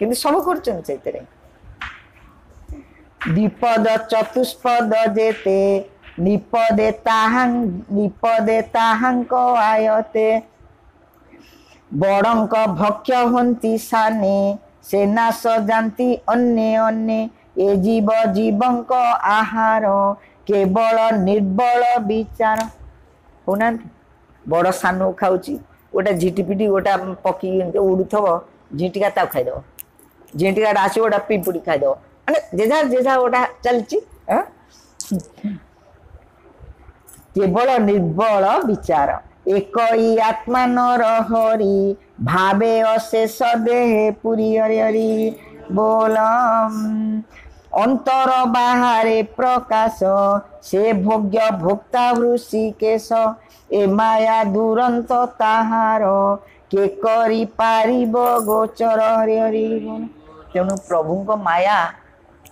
କିନ୍ତୁ ସବୁ କରୁଛନ୍ତି ସେଥିରେ দ্বিপদ চতুষ্পদ যেতে নিপদে তাহাং নিপদে তাহাঙ্ক আয়তে বড়ঙ্ক ভক্ষ হন্তি সানে সে নাশ জানতি অন্যে অন্যে এ জীব জীবঙ্ক আহার କେବଳ ନିର୍ବଳ ବିଚାର ହଉନାହାନ୍ତି ବଡ଼ ସାନୁ ଖାଉଛି ଗୋଟେ ଝିଟିପିଟି ଗୋଟେ ପକ୍ଷୀ ଏମିତି ଉଡ଼ୁଥିବ ଝିଣ୍ଟିକା ତାକୁ ଖାଇଦେବ ଝିଣ୍ଟିକାଟା ଆସିବ ଗୋଟେ ପିମ୍ପୁଡ଼ି ଖାଇଦେବ ମାନେ ଯେଝା ଯେଝା ଗୋଟା ଚାଲିଛି କେବଳ ନିର୍ବଳ ବିଚାର একই আত্মানর হরি ভাবে অশেষ দেহে পুরী হরি হরি বলম অন্তর বাহারে প্রকাশ সে ভোগ্য ভোক্তা ঋষিকেশ এ মায়া দুরন্ত তাহার কে କରି ପାରିବ ଗୋଚର ହରି ହରି ତେଣୁ ପ୍ରଭୁଙ୍କ ମାୟା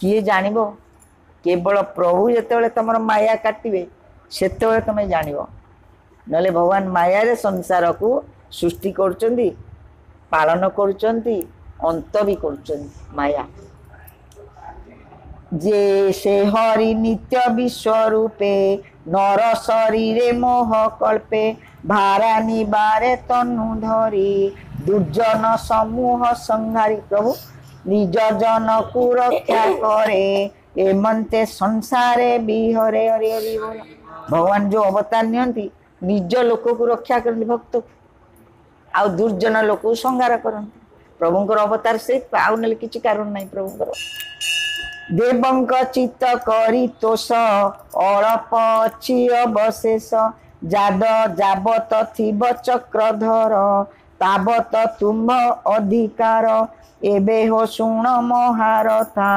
କିଏ ଜାଣିବ କେବଳ ପ୍ରଭୁ ଯେତେବେଳେ ତମର ମାୟା କାଟିବେ ସେତେବେଳେ ତମେ ଜାଣିବ ନହେଲେ ଭଗବାନ ମାୟାରେ ସଂସାରକୁ ସୃଷ୍ଟି କରୁଛନ୍ତି ପାଳନ କରୁଛନ୍ତି ଅନ୍ତ ବି କରୁଛନ୍ତି ମାୟା যে সে হরি নিত্য বিশ্বরূপে নর শরীরে মোহ কল্পে ভাড়া নিবারে তনু ধরি দুর্জন সমূহ সংহারী প্রভু নিজ জনকু রক্ষা করে এমন্তে সংসারে বিহরে হরি হরি ভগবান যে অবতার নিয়ন্তি নিজ লোককে রক্ষা କରନ୍ତି ভক্ত আউ দুর্জন লোক সংহার କରନ୍ତି প্রভুঙ্কর অবতার সে আউ ନେଲେ কিছু কারণ নাই প্রভুঙ্কর ଦେବଙ୍କ ଚିତ୍ତ କରି ତୋଷ ଅଳପ ଅଛି ଅବଶେଷ ଯାଦ ଯାବତ ଥିବ ଚକ୍ରଧର ତାବତ ତୁମ ଅଧିକାର ଏବେ ହୋ ଶୁଣ ମହାରଥା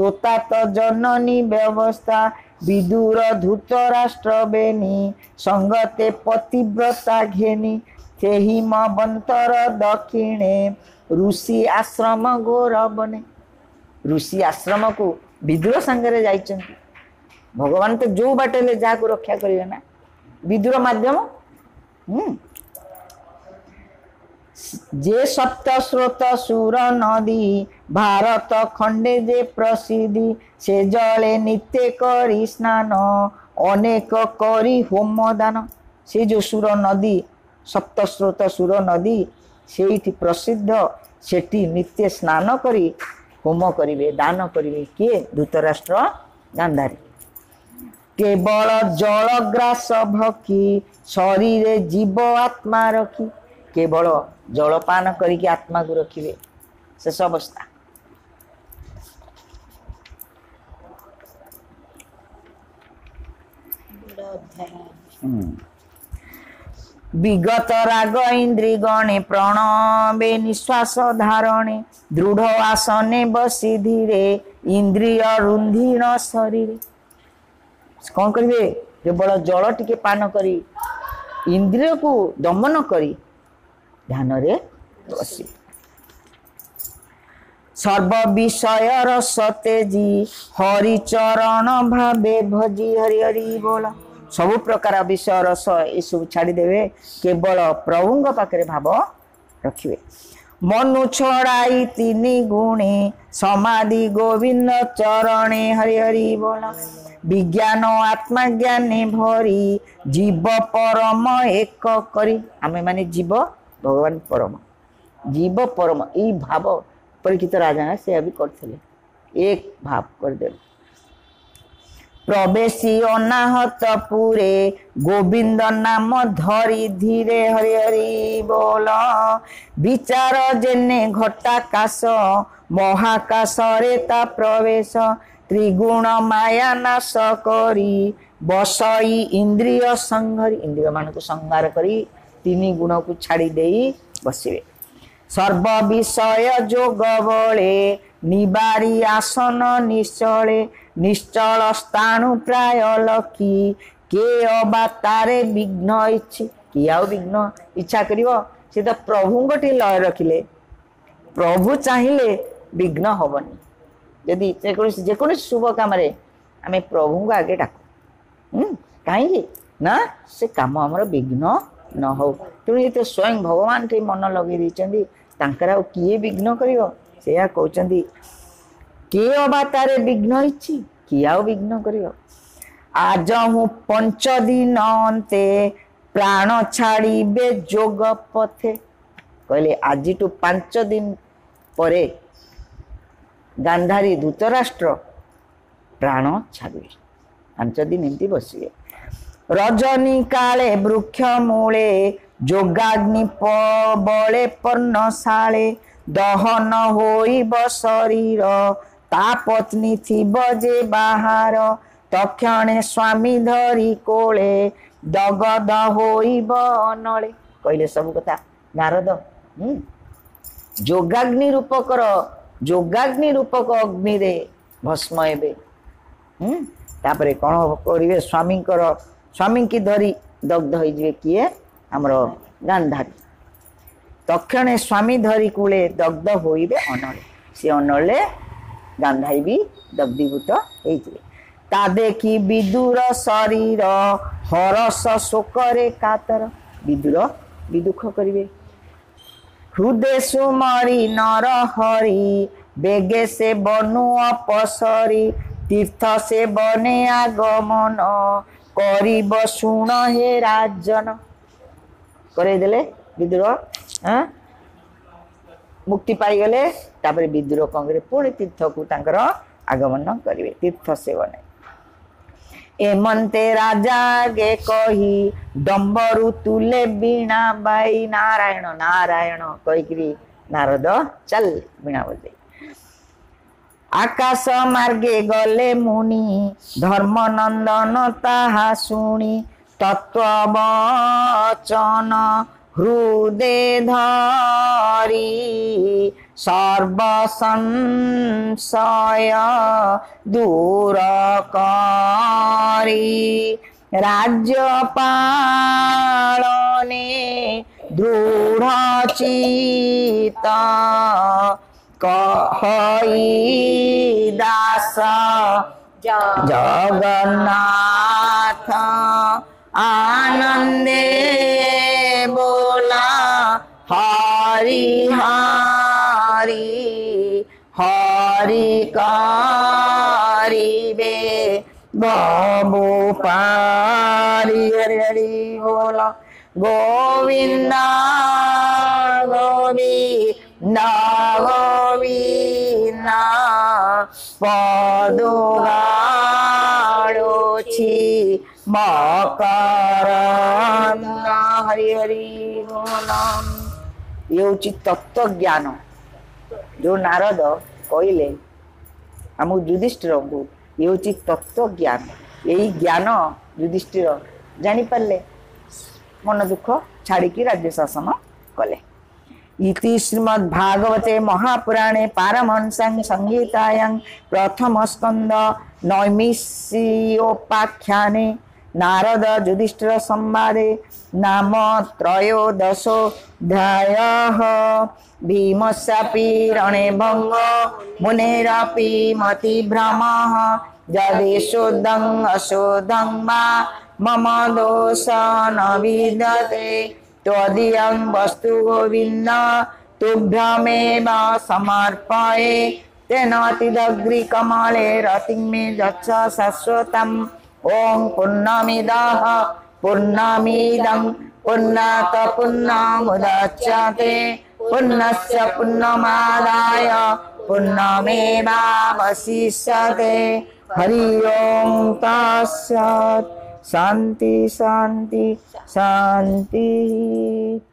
ତୋତାତ ଜନନୀ ବ୍ୟବସ୍ଥା ବିଦୁର ଧୂତ ରାଷ୍ଟ୍ର ବେନି ସଙ୍ଗତେ ପତିବ୍ରତା ଘେନି ସେହି ମବନ୍ତର ଦକ୍ଷିଣେ ଋଷି ଆଶ୍ରମ ଗୌରବନେ ଋଷି ଆଶ୍ରମକୁ ବିଦୁର ସାଙ୍ଗରେ ଯାଇଛନ୍ତି ଭଗବାନ ତ ଯୋଉ ବାଟ ହେଲେ ଯାହାକୁ ରକ୍ଷା କରିବେ ନା ବିଦୁର ମାଧ୍ୟମ যে সপ্ত স্রোত সুর নদী ভারত খণ্ডে যে প্রসিদ্ধি সে জলে নিত্যে করি স্নান অনেক করি হোম দান সে যে সুর নদী সপ্তস্রোত সুর নদী সেইটি প্রসিদ্ধ সেটি নিত্যে স্নান করি ହୋମ କରିବେ ଦାନ କରିବେ କିଏ ଧୃତରାଷ୍ଟ୍ର ଗାନ୍ଧାରୀ କେବଳ ଜଳଗ୍ରାସ ଭକି ଶରୀରେ ଜୀବ ଆତ୍ମା ରଖି କେବଳ ଜଳପାନ କରିକି ଆତ୍ମାକୁ ରଖିବେ ଶେଷ ଅବସ୍ଥା ଅଧ୍ୟାୟ ବିଗତ ରାଗ ଇନ୍ଦ୍ରୀ ଗଣେ ପ୍ରଣବେ ନିଶ୍ୱାସ ଧାରଣେ ଦୃଢ ଆସନେ ବସି ଧୀରେ ଇନ୍ଦ୍ରିୟ ରୁନ୍ଧିଣ ଶରୀର କଣ କରିବେ କେବଳ ଜଳ ଟିକେ ପାନ କରି ଇନ୍ଦ୍ରିୟକୁ ଦମନ କରି ଧ୍ୟାନରେ ବସି ବିଷୟର ସତେଜି ହରିଚରଣ ଭାବେ ଭଜି ହରି ହରି ବୋଲା ସବୁ ପ୍ରକାର ବିଷୟ ରସ ଏସବୁ ଛାଡ଼ିଦେବେ କେବଳ ପ୍ରଭୁଙ୍କ ପାଖରେ ଭାବ ରଖିବେ ମନୁ ଛଡ଼ାଇ ତିନି ଗୁଣେ ସମାଧି ଗୋବିନ୍ଦ ଚରଣେ ହରିହରି ବୋଲ ବିଜ୍ଞାନ ଆତ୍ମାଜ୍ଞାନେ ଭରି ଜୀବ ପରମ ଏକ କରି ଆମେମାନେ ଜୀବ ଭଗବାନ ପରମ ଜୀବ ପରମ ଏଇ ଭାବ ପରୀକ୍ଷିତ ରାଜା ସେୟା ବି କରିଥିଲେ ଏକ ଭାବ କରିଦେବେ প্রবেশিও না হত পুরে গোবিন্দ নাম ধরি ধীরে হরি হরি বল বিচার জেনে ঘটাকাশ মহাকাশরে তা প্রবেশ ত্রিগুণ মায়া নাশ করি বসই ইন্দ্রিয় সংহরি ইন্দ্রিয় মানুষ সংহার করি ତିନି ଗୁଣକୁ ଛାଡ଼ି ଦେଇ ବସିବେ ସର୍ବ ବିଷୟ ଯୋଗ ବଳେ নিবারি আসন নিশ্চলে নিশ্চল স্থাণু প্রায় লকি কে অবা তারে বিঘ্ন ইচ্ছে কি ଆଉ ବିଘ୍ନ ଇଚ୍ଛା କରିବ ସେ ତ ପ୍ରଭୁଙ୍କଠି ଲୟ ରଖିଲେ ପ୍ରଭୁ ଚାହିଁଲେ ବିଘ୍ନ ହବନି ଯଦି ଯେକୌଣସି ଯେକୌଣସି ଶୁଭ କାମରେ ଆମେ ପ୍ରଭୁଙ୍କୁ ଆଗେ ଡାକୁ କାହିଁକି ନା ସେ କାମ ଆମର ବିଘ୍ନ ନ ହଉ ତେଣୁ ଯେତେ ସ୍ୱୟଂ ଭଗବାନ ଠି ମନ ଲଗେଇ ଦେଇଛନ୍ତି ତାଙ୍କର ଆଉ କିଏ ବିଘ୍ନ କରିବ ସେଇଆ କହୁଛନ୍ତି କିଏ ଅବା ତାରେ ବିଘ୍ନ ହେଇଛି କିଏ ଆଉ ବିଘ୍ନ କରିବ ଆଜ ମୁଁ ପଞ୍ଚ ଦିନ ଅନ୍ତେ ପ୍ରାଣ ଛାଡ଼ିବେ ଯୋଗ ପଥେ କହିଲେ ଆଜିଠୁ ପାଞ୍ଚ ଦିନ ପରେ ଗାନ୍ଧାରୀ ଧୃତରାଷ୍ଟ୍ର ପ୍ରାଣ ଛାଡ଼ିବେ ପାଞ୍ଚ ଦିନ ଏମିତି ବସିବେ ରଜନୀ କାଳେ ବୃକ୍ଷ ମୂଳେ ଯୋଗାଗ୍ନି ବଳେ ପର୍ଣ୍ଣଶାଳେ ଦହନ ହୋଇବ ଶରୀର ତା ପତ୍ନୀ ଥିବ ଯେ ବାହାର ତକ୍ଷଣେ ସ୍ୱାମୀ ଧରି କୋଳେ ଦଗଦ ହୋଇବ ଅନଳେ କହିଲେ ସବୁ କଥା ନାରଦ ଯୋଗାଗ୍ନି ରୂପକର ଯୋଗାଗ୍ନି ରୂପକ ଅଗ୍ନିରେ ଭସ୍ମ ହେବେ ତାପରେ କ'ଣ କରିବେ ସ୍ୱାମୀଙ୍କର ସ୍ୱାମୀକି ଧରି ଦଗ୍ଧ ହେଇଯିବେ କିଏ ଆମର ଗାନ୍ଧାରୀ ତକ୍ଷଣେ ସ୍ୱାମୀ ଧରି କୂଳେ ଦଗ୍ଧ ହୋଇବେ ଅନଳେ ସେ ଅନଳେ ଗାନ୍ଧାଇ ବି ଦଗ୍ଧୀଭୂତ ହେଇଯିବେ ତା ଦେଖି ବିଦୁର ଶରୀର ହରସ ଶୋକରେ କାତର ବିଦୁର ବି ଦୁଃଖ କରିବେ ହୃଦେ ସୁମରି ନର ହରି ବେଗେ ସେ ବନୁ ଅପସରି ତୀର୍ଥ ସେ ବନେ ଆଗମନ କରିବ ଶୁଣ ହେ ରାଜନ କରେଇଦେଲେ ବିଦୁର হ্যাঁ মুক্তি পাইগলে ତାପରେ ବିଦ୍ରୋହ କଙ୍ଗରେ ପୁଣି ତୀର୍ଥକୁ ତାଙ୍କର ଆଗମନ କରିବେ ତୀର୍ଥ ସେବନ ଏମନ୍ତେ ରାଜା କେ କହି ଡମ୍ବରୁ ତୁଲେ ବୀଣା ବାଇ ନାରାୟଣ ନାରାୟଣ କହିକିରି ନାରଦ ଚାଲ ବୀଣା ବଜେଇ ଆକାଶ ମାର୍ଗେ ଗଲେ ମୁନି ଧର୍ମ ନନ୍ଦନ ତାହା ଶୁଣି ତତ୍ଵ ବଚନ हृदय हृदेधारी सर्वसंसाया दूराकारी राज्यपालने दृढचिता कहई दास जगन्नाथ आनन्दे हरि हरि हरि कारी बे बाबू पारी हरि हरि बोला गोविंदा गोविंदा गोविंदा पदुगाड़ोची मकर हरि हरि बोला ହେଉଛି ତତ୍ତ୍ୱଜ୍ଞାନ ଯେଉଁ ନାରଦ କହିଲେ ଆମ ଯୁଧିଷ୍ଠିରଙ୍କୁ ଇଏ ହେଉଛି ତତ୍ତ୍ୱଜ୍ଞାନ ଏଇ ଜ୍ଞାନ ଯୁଧିଷ୍ଠିର ଜାଣିପାରିଲେ ମନ ଦୁଃଖ ଛାଡ଼ିକି ରାଜ୍ୟ ଶାସନ କଲେ ଇତି ଶ୍ରୀମଦ୍ ଭାଗବତେ ମହାପୁରାଣେ ପାରମହଂସାଂ ସଂହିତାୟାଂ ପ୍ରଥମ ସ୍କନ୍ଦ ନୈମିଷିଓପାଖ୍ୟାନେ नारद युधिष्ठिर संवादे नाम अध्याय भीमस्यापि रणे भंग मति भ्रम यदेशोदं अशोदं वा मम दोष न विदते त्वदीयं वस्तु गोविन्द तुभ्यमेव समर्पये तेनातिदग्रिकमाले रतिं मे यच्छ शाश्वतम् ॐ पुन्नामिदाः पुन्नामीदं पुन्नात पुन्नामुदच्यते पुन्नस्य पुन्नमादाय पुन्नमेवावशिष्यते हरि ओं तस्यात् शान्ति शांति शान्तिः